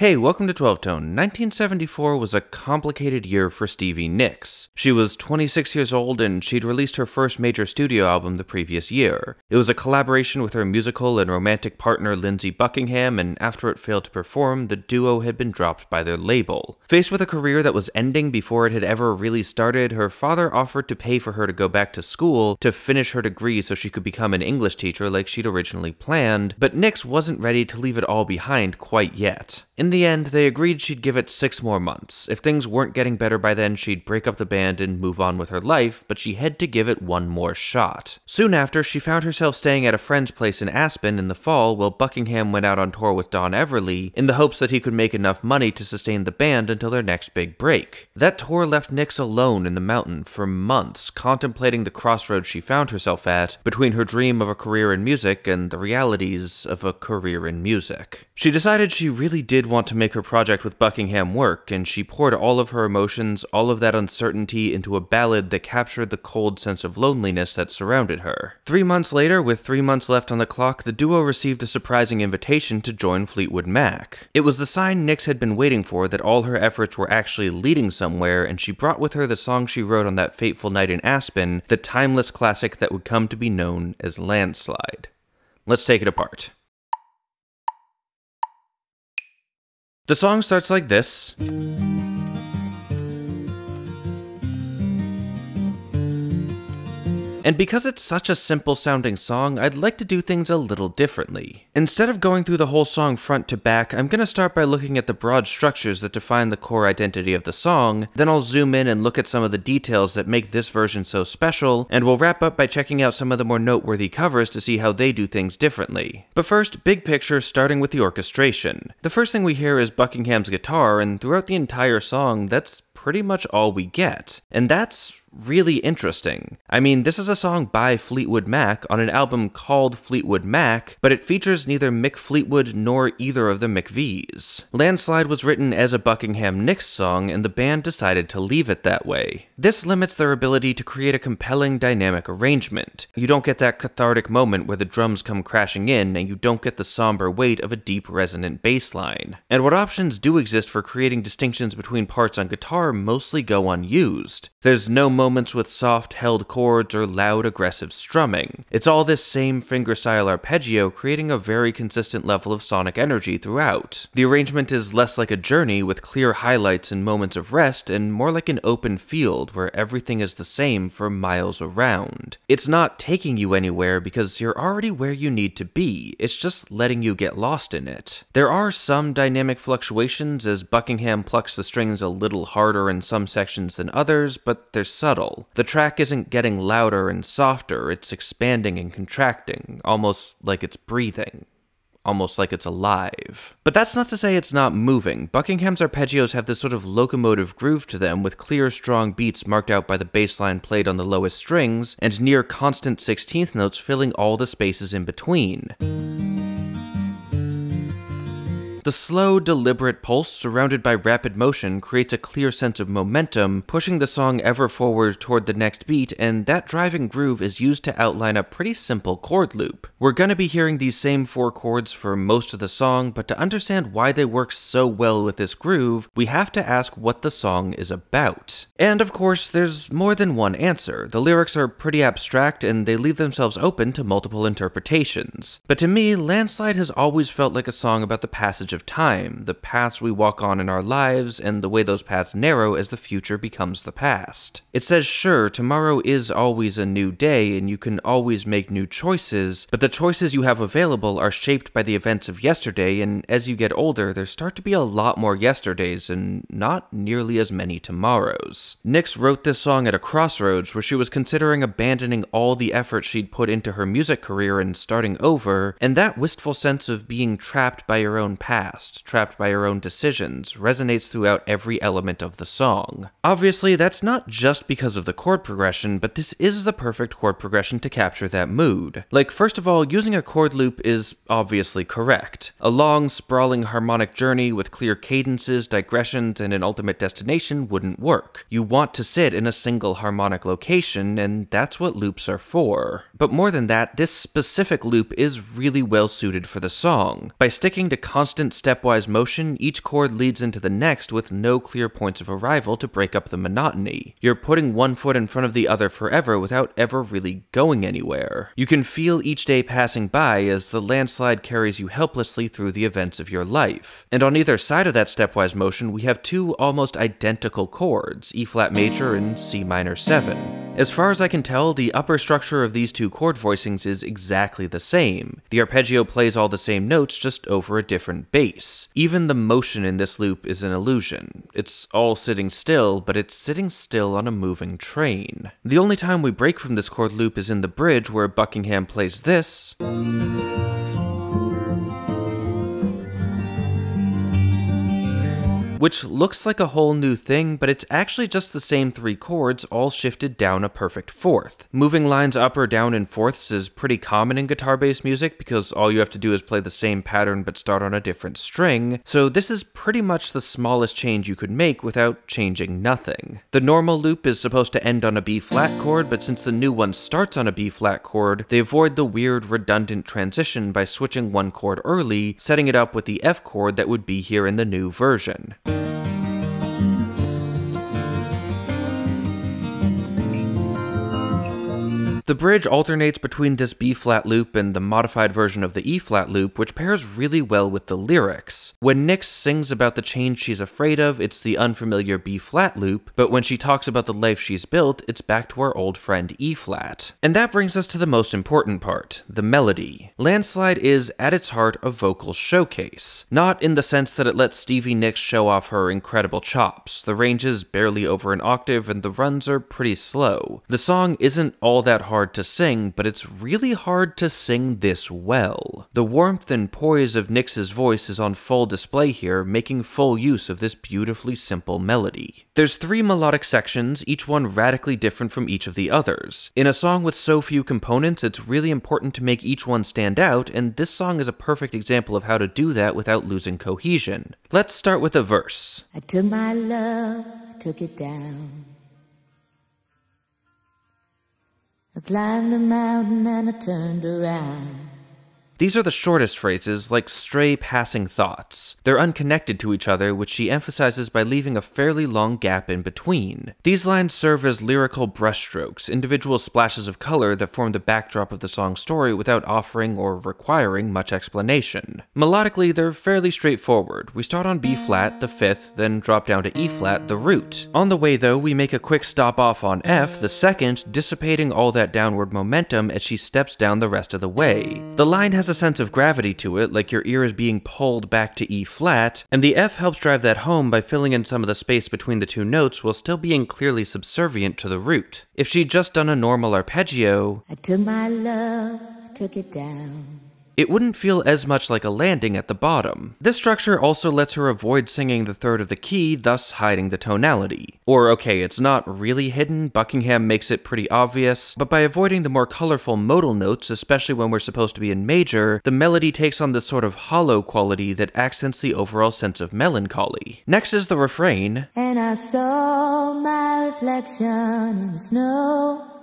Hey, welcome to 12 Tone. 1974 was a complicated year for Stevie Nicks. She was 26 years old and she'd released her first major studio album the previous year. It was a collaboration with her musical and romantic partner Lindsey Buckingham, and after it failed to perform, the duo had been dropped by their label. Faced with a career that was ending before it had ever really started, her father offered to pay for her to go back to school to finish her degree so she could become an English teacher like she'd originally planned, but Nicks wasn't ready to leave it all behind quite yet. In the end, they agreed she'd give it six more months. If things weren't getting better by then, she'd break up the band and move on with her life, but she had to give it one more shot. Soon after, she found herself staying at a friend's place in Aspen in the fall while Buckingham went out on tour with Don Everly in the hopes that he could make enough money to sustain the band until their next big break. That tour left Nicks alone in the mountain for months, contemplating the crossroads she found herself at between her dream of a career in music and the realities of a career in music. She decided she really did want to make her project with Buckingham work, and she poured all of her emotions, all of that uncertainty, into a ballad that captured the cold sense of loneliness that surrounded her. Three months later, with three months left on the clock, the duo received a surprising invitation to join Fleetwood Mac. It was the sign Nicks had been waiting for that all her efforts were actually leading somewhere, and she brought with her the song she wrote on that fateful night in Aspen, the timeless classic that would come to be known as Landslide. Let's take it apart. The song starts like this. And because it's such a simple sounding song, I'd like to do things a little differently. Instead of going through the whole song front to back, I'm gonna start by looking at the broad structures that define the core identity of the song, then I'll zoom in and look at some of the details that make this version so special, and we'll wrap up by checking out some of the more noteworthy covers to see how they do things differently. But first, big picture starting with the orchestration. The first thing we hear is Buckingham's guitar, and throughout the entire song, that's pretty much all we get. And that's really interesting. I mean, this is a song by Fleetwood Mac on an album called Fleetwood Mac, but it features neither Mick Fleetwood nor either of the McVies. Landslide was written as a Buckingham Nicks song, and the band decided to leave it that way. This limits their ability to create a compelling dynamic arrangement. You don't get that cathartic moment where the drums come crashing in, and you don't get the somber weight of a deep resonant bass line. And what options do exist for creating distinctions between parts on guitar mostly go unused. There's no moments with soft held chords or loud aggressive strumming. It's all this same fingerstyle arpeggio creating a very consistent level of sonic energy throughout. The arrangement is less like a journey with clear highlights and moments of rest and more like an open field where everything is the same for miles around. It's not taking you anywhere because you're already where you need to be, it's just letting you get lost in it. There are some dynamic fluctuations as Buckingham plucks the strings a little harder in some sections than others, but they're subtle. The track isn't getting louder and softer, it's expanding and contracting, almost like it's breathing. Almost like it's alive. But that's not to say it's not moving. Buckingham's arpeggios have this sort of locomotive groove to them, with clear, strong beats marked out by the bass line played on the lowest strings, and near constant 16th notes filling all the spaces in between. The slow, deliberate pulse surrounded by rapid motion creates a clear sense of momentum, pushing the song ever forward toward the next beat, and that driving groove is used to outline a pretty simple chord loop. We're gonna be hearing these same four chords for most of the song, but to understand why they work so well with this groove, we have to ask what the song is about. And of course, there's more than one answer. The lyrics are pretty abstract and they leave themselves open to multiple interpretations. But to me, Landslide has always felt like a song about the passage of time, the paths we walk on in our lives, and the way those paths narrow as the future becomes the past. It says, sure, tomorrow is always a new day, and you can always make new choices, but the choices you have available are shaped by the events of yesterday, and as you get older, there start to be a lot more yesterdays and not nearly as many tomorrows. Nicks wrote this song at a crossroads where she was considering abandoning all the effort she'd put into her music career and starting over, and that wistful sense of being trapped by your own past past, trapped by her own decisions, resonates throughout every element of the song. Obviously, that's not just because of the chord progression, but this is the perfect chord progression to capture that mood. Like, first of all, using a chord loop is obviously correct. A long, sprawling harmonic journey with clear cadences, digressions, and an ultimate destination wouldn't work. You want to sit in a single harmonic location, and that's what loops are for. But more than that, this specific loop is really well suited for the song. By sticking to constant stepwise motion, each chord leads into the next with no clear points of arrival to break up the monotony. You're putting one foot in front of the other forever without ever really going anywhere. You can feel each day passing by as the landslide carries you helplessly through the events of your life. And on either side of that stepwise motion, we have two almost identical chords, E flat major and C minor 7. As far as I can tell, the upper structure of these two chord voicings is exactly the same. The arpeggio plays all the same notes, just over a different bass. Even the motion in this loop is an illusion. It's all sitting still, but it's sitting still on a moving train. The only time we break from this chord loop is in the bridge where Buckingham plays this. Which looks like a whole new thing, but it's actually just the same three chords all shifted down a perfect fourth. Moving lines up or down in fourths is pretty common in guitar-based music because all you have to do is play the same pattern but start on a different string, so this is pretty much the smallest change you could make without changing nothing. The normal loop is supposed to end on a B flat chord, but since the new one starts on a B flat chord, they avoid the weird redundant transition by switching one chord early, setting it up with the F chord that would be here in the new version. Música The bridge alternates between this B flat loop and the modified version of the E flat loop, which pairs really well with the lyrics. When Nicks sings about the change she's afraid of, it's the unfamiliar B flat loop, but when she talks about the life she's built, it's back to our old friend E flat. And that brings us to the most important part the melody. Landslide is, at its heart, a vocal showcase. Not in the sense that it lets Stevie Nicks show off her incredible chops. The range is barely over an octave and the runs are pretty slow. The song isn't all that hard hard to sing, but it's really hard to sing this well. The warmth and poise of Nicks' voice is on full display here, making full use of this beautifully simple melody. There's three melodic sections, each one radically different from each of the others. In a song with so few components, it's really important to make each one stand out, and this song is a perfect example of how to do that without losing cohesion. Let's start with a verse. I took my love, took it down. I climbed the mountain and I turned around. These are the shortest phrases, like stray passing thoughts. They're unconnected to each other, which she emphasizes by leaving a fairly long gap in between. These lines serve as lyrical brushstrokes, individual splashes of color that form the backdrop of the song's story without offering or requiring much explanation. Melodically, they're fairly straightforward. We start on B flat, the fifth, then drop down to E flat, the root. On the way though, we make a quick stop off on F, the second, dissipating all that downward momentum as she steps down the rest of the way. The line has a sense of gravity to it, like your ear is being pulled back to E flat, and the F helps drive that home by filling in some of the space between the two notes while still being clearly subservient to the root. If she'd just done a normal arpeggio, I took my love, took it down it wouldn't feel as much like a landing at the bottom. This structure also lets her avoid singing the third of the key, thus hiding the tonality. Or okay, it's not really hidden, Buckingham makes it pretty obvious, but by avoiding the more colorful modal notes, especially when we're supposed to be in major, the melody takes on this sort of hollow quality that accents the overall sense of melancholy. Next is the refrain, And I saw my reflection in the snow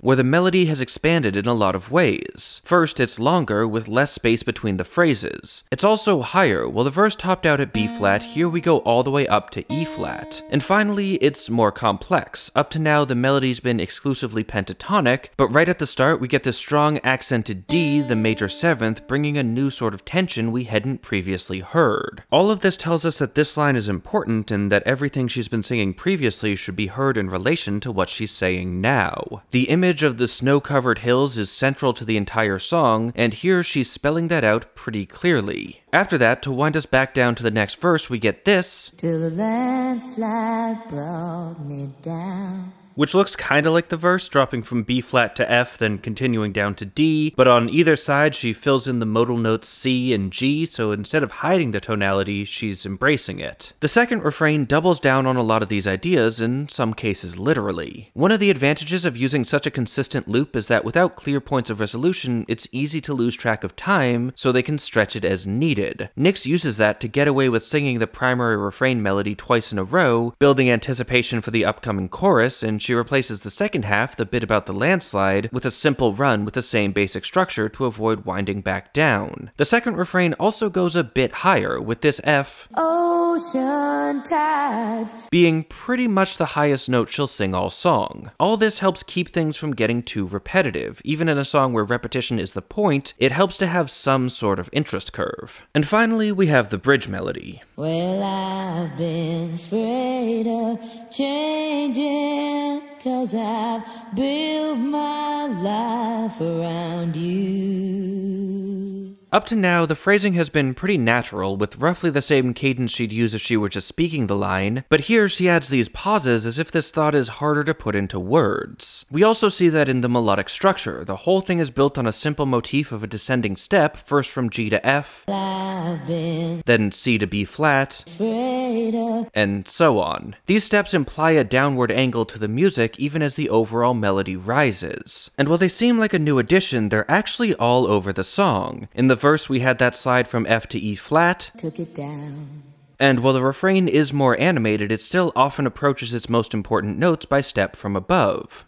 where the melody has expanded in a lot of ways. First, it's longer, with less space between the phrases. It's also higher, while the verse topped out at B flat, here we go all the way up to E flat. And finally, it's more complex. Up to now, the melody's been exclusively pentatonic, but right at the start, we get this strong accented D, the major seventh, bringing a new sort of tension we hadn't previously heard. All of this tells us that this line is important and that everything she's been singing previously should be heard in relation to what she's saying now. The image of the snow covered hills is central to the entire song, and here she's spelling that out pretty clearly. After that, to wind us back down to the next verse, we get this. Till the landslide brought me down which looks kind of like the verse, dropping from B flat to F, then continuing down to D, but on either side she fills in the modal notes C and G, so instead of hiding the tonality, she's embracing it. The second refrain doubles down on a lot of these ideas, in some cases literally. One of the advantages of using such a consistent loop is that without clear points of resolution, it's easy to lose track of time, so they can stretch it as needed. Nicks uses that to get away with singing the primary refrain melody twice in a row, building anticipation for the upcoming chorus, and she replaces the second half, the bit about the landslide, with a simple run with the same basic structure to avoid winding back down. The second refrain also goes a bit higher, with this F being pretty much the highest note she'll sing all song. All this helps keep things from getting too repetitive. Even in a song where repetition is the point, it helps to have some sort of interest curve. And finally, we have the bridge melody. Well, I've been afraid of changing, cause I've built my life around you. Up to now, the phrasing has been pretty natural, with roughly the same cadence she'd use if she were just speaking the line, but here she adds these pauses as if this thought is harder to put into words. We also see that in the melodic structure. The whole thing is built on a simple motif of a descending step, first from G to F, then C to B flat, and so on. These steps imply a downward angle to the music even as the overall melody rises. And while they seem like a new addition, they're actually all over the song. In the verse, we had that slide from F to E flat, took it down. and while the refrain is more animated, it still often approaches its most important notes by step from above.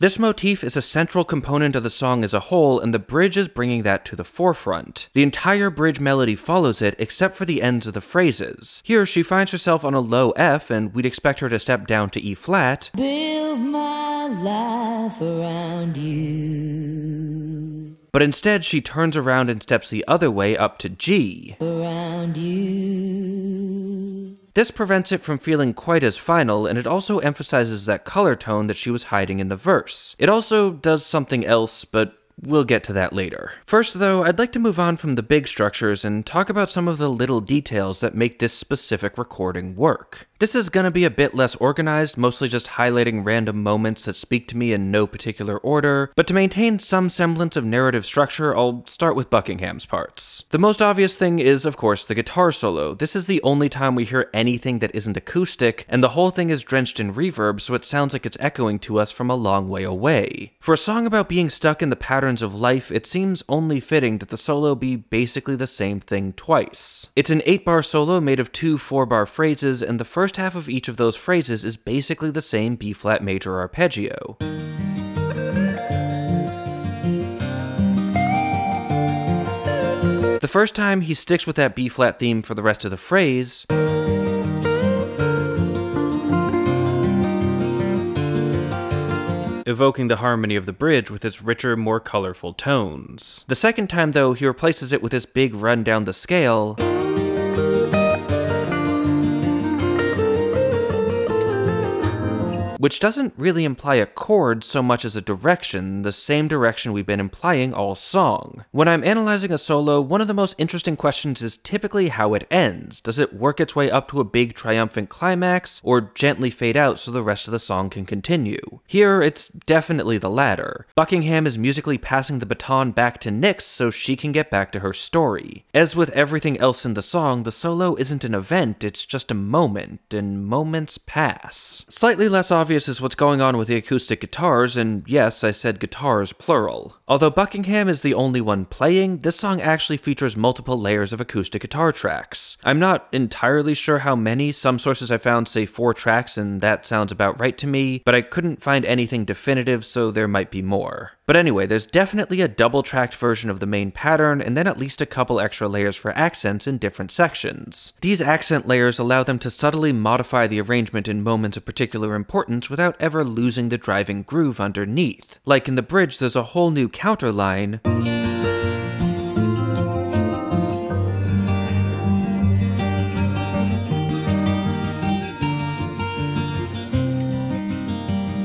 This motif is a central component of the song as a whole, and the bridge is bringing that to the forefront. The entire bridge melody follows it, except for the ends of the phrases. Here, she finds herself on a low F, and we'd expect her to step down to E flat, Build my life around you. But instead she turns around and steps the other way up to G. This prevents it from feeling quite as final, and it also emphasizes that color tone that she was hiding in the verse. It also does something else, but we'll get to that later. First, though, I'd like to move on from the big structures and talk about some of the little details that make this specific recording work. This is gonna be a bit less organized, mostly just highlighting random moments that speak to me in no particular order, but to maintain some semblance of narrative structure, I'll start with Buckingham's parts. The most obvious thing is, of course, the guitar solo. This is the only time we hear anything that isn't acoustic, and the whole thing is drenched in reverb, so it sounds like it's echoing to us from a long way away. For a song about being stuck in the patterns of life, it seems only fitting that the solo be basically the same thing twice. It's an 8 bar solo made of two 4 bar phrases, and the first half of each of those phrases is basically the same B flat major arpeggio. The first time he sticks with that B flat theme for the rest of the phrase, evoking the harmony of the bridge with its richer, more colorful tones. The second time, though, he replaces it with this big run down the scale. Which doesn't really imply a chord so much as a direction, the same direction we've been implying all song. When I'm analyzing a solo, one of the most interesting questions is typically how it ends. Does it work its way up to a big triumphant climax, or gently fade out so the rest of the song can continue? Here, it's definitely the latter. Buckingham is musically passing the baton back to Nicks so she can get back to her story. As with everything else in the song, the solo isn't an event, it's just a moment, and moments pass. Slightly less obvious is what's going on with the acoustic guitars, and yes, I said guitars plural. Although Buckingham is the only one playing, this song actually features multiple layers of acoustic guitar tracks. I'm not entirely sure how many, some sources I found say four tracks, and that sounds about right to me, but I couldn't find anything definitive, so there might be more. But anyway, there's definitely a double tracked version of the main pattern, and then at least a couple extra layers for accents in different sections. These accent layers allow them to subtly modify the arrangement in moments of particular importance without ever losing the driving groove underneath. Like in the bridge, there's a whole new counter line.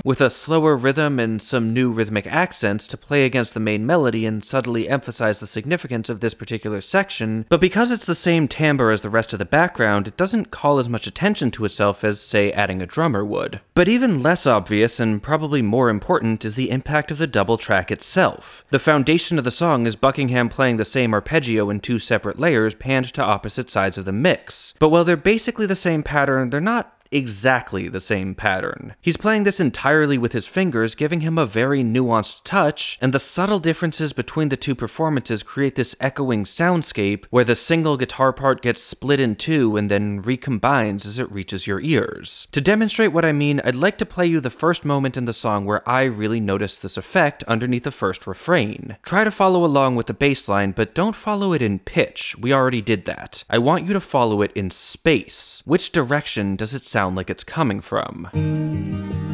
With a slower rhythm and some new rhythmic accents to play against the main melody and subtly emphasize the significance of this particular section, but because it's the same timbre as the rest of the background, it doesn't call as much attention to itself as, say, adding a drummer would. But even less obvious, and probably more important, is the impact of the double track itself. The foundation of the song is Buckingham playing the same arpeggio in two separate layers panned to opposite sides of the mix. But while they're basically the same pattern, they're not exactly the same pattern. He's playing this entirely with his fingers, giving him a very nuanced touch, and the subtle differences between the two performances create this echoing soundscape where the single guitar part gets split in two and then recombines as it reaches your ears. To demonstrate what I mean, I'd like to play you the first moment in the song where I really notice this effect underneath the first refrain. Try to follow along with the bass line, but don't follow it in pitch. We already did that. I want you to follow it in space. Which direction does it sound like it's coming from?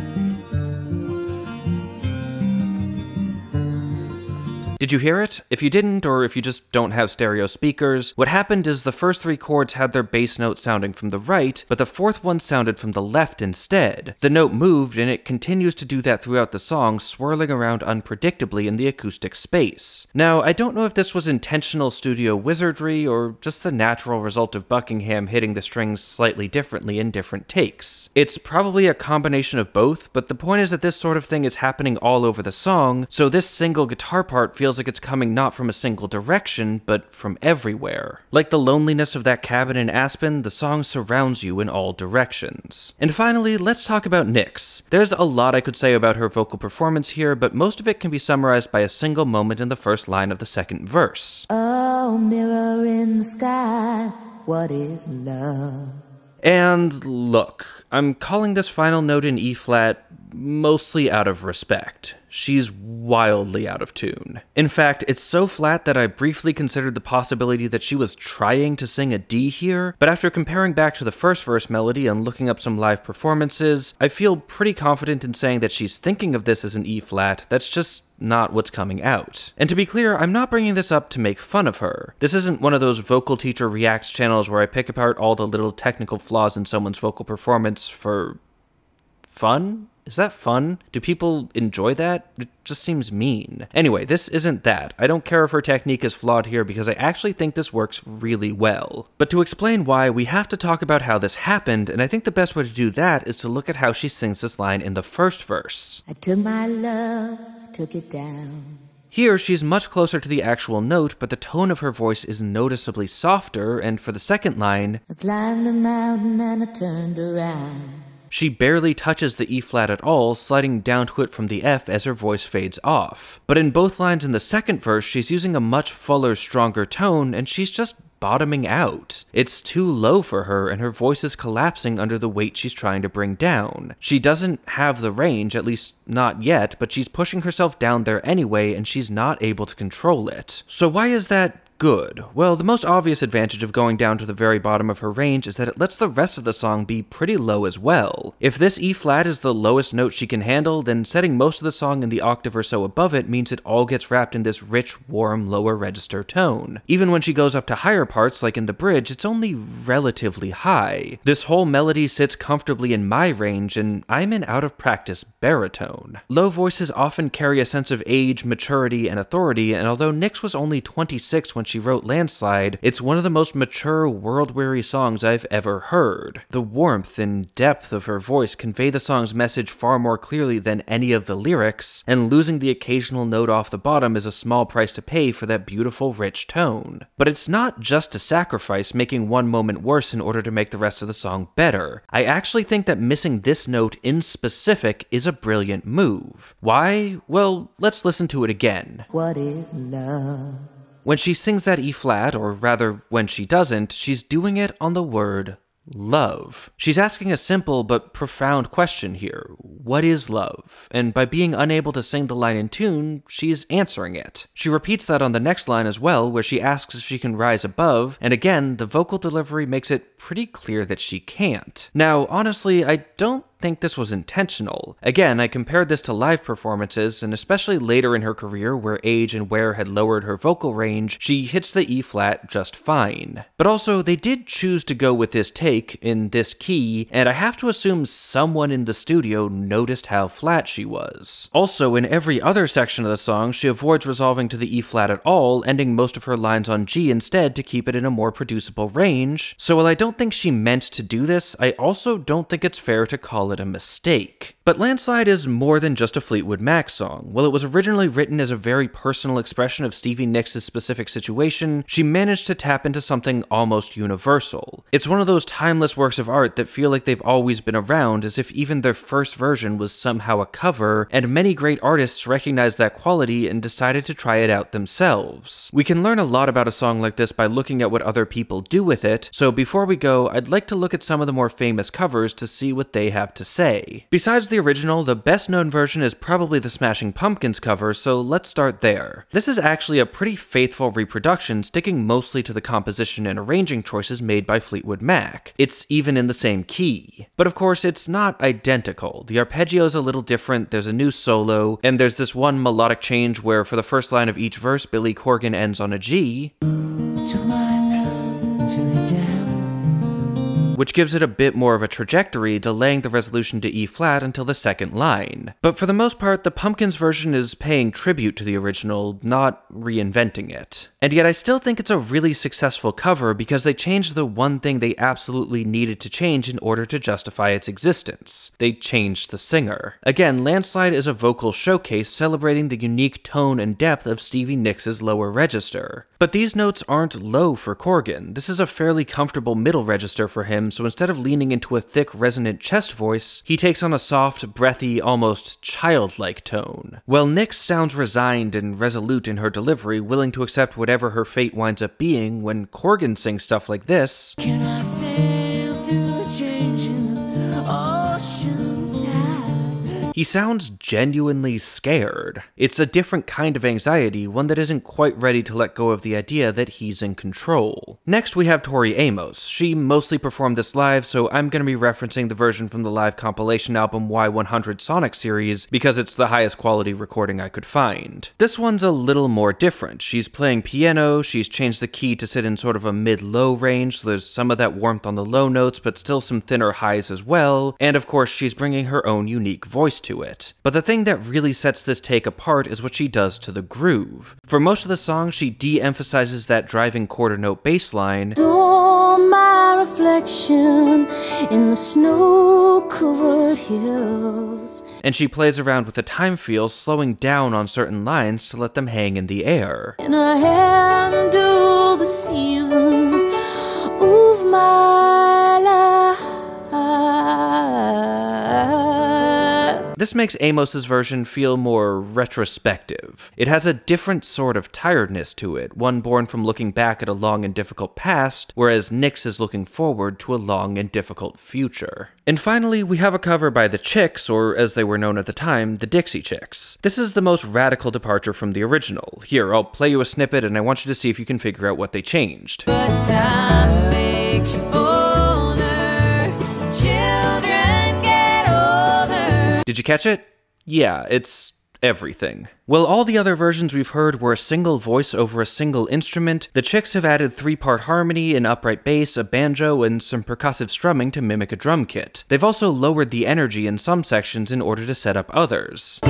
Did you hear it? If you didn't, or if you just don't have stereo speakers, what happened is the first three chords had their bass note sounding from the right, but the fourth one sounded from the left instead. The note moved, and it continues to do that throughout the song, swirling around unpredictably in the acoustic space. Now, I don't know if this was intentional studio wizardry, or just the natural result of Buckingham hitting the strings slightly differently in different takes. It's probably a combination of both, but the point is that this sort of thing is happening all over the song, so this single guitar part feels like it's coming not from a single direction, but from everywhere. Like the loneliness of that cabin in Aspen, the song surrounds you in all directions. And finally, let's talk about Nicks. There's a lot I could say about her vocal performance here, but most of it can be summarized by a single moment in the first line of the second verse. Oh, mirror in the sky, what is love? And look, I'm calling this final note in E flat mostly out of respect. She's wildly out of tune. In fact, it's so flat that I briefly considered the possibility that she was trying to sing a D here, but after comparing back to the first verse melody and looking up some live performances, I feel pretty confident in saying that she's thinking of this as an E flat, that's just not what's coming out. And to be clear, I'm not bringing this up to make fun of her. This isn't one of those vocal teacher reacts channels where I pick apart all the little technical flaws in someone's vocal performance for fun? Is that fun? Do people enjoy that? It just seems mean. Anyway, this isn't that. I don't care if her technique is flawed here because I actually think this works really well. But to explain why, we have to talk about how this happened, and I think the best way to do that is to look at how she sings this line in the first verse. I took my love, took it down. Here, she's much closer to the actual note, but the tone of her voice is noticeably softer, and for the second line, I climbed a mountain and I turned around. She barely touches the E flat at all, sliding down to it from the F as her voice fades off. But in both lines in the second verse, she's using a much fuller, stronger tone, and she's just bottoming out. It's too low for her, and her voice is collapsing under the weight she's trying to bring down. She doesn't have the range, at least not yet, but she's pushing herself down there anyway, and she's not able to control it. So, why is that good? Well, the most obvious advantage of going down to the very bottom of her range is that it lets the rest of the song be pretty low as well. If this E flat is the lowest note she can handle, then setting most of the song in the octave or so above it means it all gets wrapped in this rich, warm, lower register tone. Even when she goes up to higher parts, like in the bridge, it's only relatively high. This whole melody sits comfortably in my range, and I'm an out of practice baritone. Low voices often carry a sense of age, maturity, and authority, and although Nicks was only 26 when she wrote Landslide, it's one of the most mature, world weary songs I've ever heard. The warmth and depth of her voice convey the song's message far more clearly than any of the lyrics, and losing the occasional note off the bottom is a small price to pay for that beautiful, rich tone. But it's not just a sacrifice making one moment worse in order to make the rest of the song better. I actually think that missing this note in specific is a brilliant move. Why? Well, let's listen to it again. What is love? When she sings that E flat, or rather, when she doesn't, she's doing it on the word love. She's asking a simple but profound question here What is love? And by being unable to sing the line in tune, she's answering it. She repeats that on the next line as well, where she asks if she can rise above, and again, the vocal delivery makes it pretty clear that she can't. Now, honestly, I don't think this was intentional. Again, I compared this to live performances, and especially later in her career where age and wear had lowered her vocal range, she hits the E flat just fine. But also, they did choose to go with this take in this key, and I have to assume someone in the studio noticed how flat she was. Also, in every other section of the song, she avoids resolving to the E flat at all, ending most of her lines on G instead to keep it in a more producible range. So while I don't think she meant to do this, I also don't think it's fair to call it a mistake. But Landslide is more than just a Fleetwood Mac song. While it was originally written as a very personal expression of Stevie Nicks' specific situation, she managed to tap into something almost universal. It's one of those timeless works of art that feel like they've always been around, as if even their first version was somehow a cover, and many great artists recognized that quality and decided to try it out themselves. We can learn a lot about a song like this by looking at what other people do with it, so before we go, I'd like to look at some of the more famous covers to see what they have to say. Besides the original, the best known version is probably the Smashing Pumpkins cover, so let's start there. This is actually a pretty faithful reproduction, sticking mostly to the composition and arranging choices made by Fleetwood Mac. It's even in the same key. But of course, it's not identical. The arpeggio is a little different, there's a new solo, and there's this one melodic change where for the first line of each verse, Billy Corgan ends on a G. which gives it a bit more of a trajectory, delaying the resolution to E flat until the second line. But for the most part, the Pumpkins version is paying tribute to the original, not reinventing it. And yet I still think it's a really successful cover because they changed the one thing they absolutely needed to change in order to justify its existence. They changed the singer. Again, Landslide is a vocal showcase celebrating the unique tone and depth of Stevie Nicks' lower register. But these notes aren't low for Corgan. This is a fairly comfortable middle register for him, so instead of leaning into a thick, resonant chest voice, he takes on a soft, breathy, almost childlike tone. While Nicks sounds resigned and resolute in her delivery, willing to accept whatever her fate winds up being, when Corgan sings stuff like this, he sounds genuinely scared. It's a different kind of anxiety, one that isn't quite ready to let go of the idea that he's in control. Next, we have Tori Amos. She mostly performed this live, so I'm going to be referencing the version from the live compilation album Y100 Sonic series because it's the highest quality recording I could find. This one's a little more different. She's playing piano, she's changed the key to sit in sort of a mid low range, so there's some of that warmth on the low notes, but still some thinner highs as well, and of course, she's bringing her own unique voice to it. But the thing that really sets this take apart is what she does to the groove. For most of the song, she de emphasizes that driving quarter note bass line, my reflection in the snow-covered hills. and she plays around with the time feel, slowing down on certain lines to let them hang in the air. And I handle the seasons of my This makes Amos's version feel more retrospective. It has a different sort of tiredness to it, one born from looking back at a long and difficult past, whereas Nicks is looking forward to a long and difficult future. And finally, we have a cover by the Chicks, or as they were known at the time, the Dixie Chicks. This is the most radical departure from the original. Here, I'll play you a snippet and I want you to see if you can figure out what they changed. Did you catch it? Yeah, it's everything. While all the other versions we've heard were a single voice over a single instrument, the Chicks have added three part harmony, an upright bass, a banjo, and some percussive strumming to mimic a drum kit. They've also lowered the energy in some sections in order to set up others.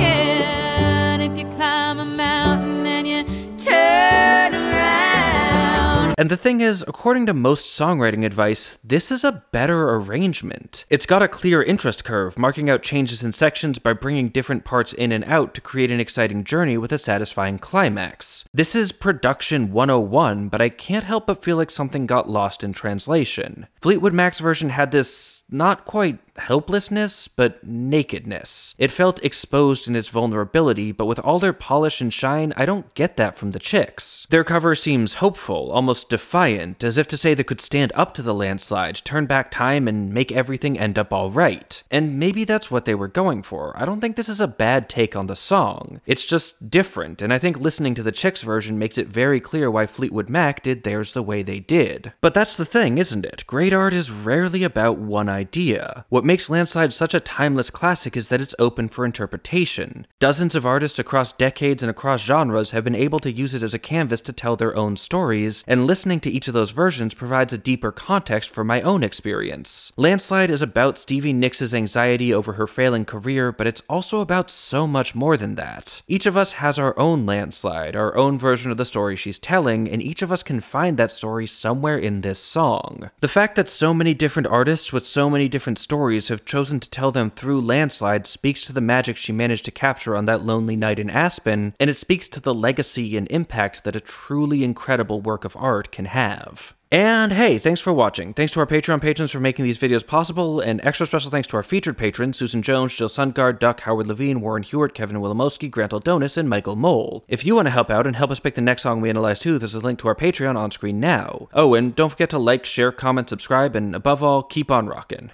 And the thing is, according to most songwriting advice, this is a better arrangement. It's got a clear interest curve, marking out changes in sections by bringing different parts in and out to create an exciting journey with a satisfying climax. This is production 101, but I can't help but feel like something got lost in translation. Fleetwood Mac's version had this not quite helplessness, but nakedness. It felt exposed in its vulnerability, but with all their polish and shine, I don't get that from the chicks. Their cover seems hopeful, almost defiant, as if to say they could stand up to the landslide, turn back time, and make everything end up alright. And maybe that's what they were going for. I don't think this is a bad take on the song. It's just different, and I think listening to the chicks version makes it very clear why Fleetwood Mac did theirs the way they did. But that's the thing, isn't it? Great art is rarely about one idea. What makes Landslide such a timeless classic is that it's open for interpretation. Dozens of artists across decades and across genres have been able to use it as a canvas to tell their own stories, and listening to each of those versions provides a deeper context for my own experience. Landslide is about Stevie Nicks' anxiety over her failing career, but it's also about so much more than that. Each of us has our own landslide, our own version of the story she's telling, and each of us can find that story somewhere in this song. The fact that so many different artists with so many different stories stories have chosen to tell them through Landslide speaks to the magic she managed to capture on that lonely night in Aspen, and it speaks to the legacy and impact that a truly incredible work of art can have. And hey, thanks for watching. Thanks to our Patreon patrons for making these videos possible, and extra special thanks to our featured patrons Susan Jones, Jill Sundgaard, Duck, Howard Levine, Warren Huart, Kevin Wilamowski, Grant Aldonas, and Michael Mol. If you want to help out and help us pick the next song we analyze too, there's a link to our Patreon on screen now. Oh, and don't forget to like, share, comment, subscribe, and above all, keep on rockin'.